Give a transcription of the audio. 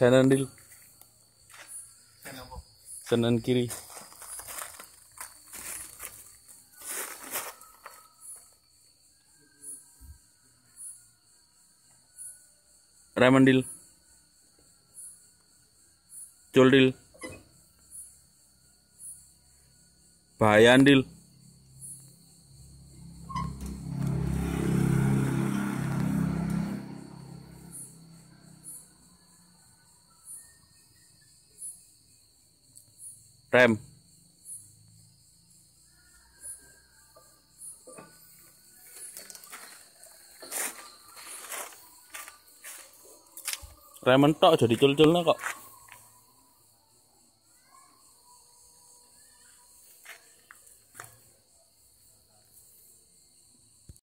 Kanan dil. Kanan kiri. Ramandil. Coldil. Bahayandil. Rem. Rem mentok jadi cul-culnya kok.